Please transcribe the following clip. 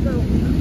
so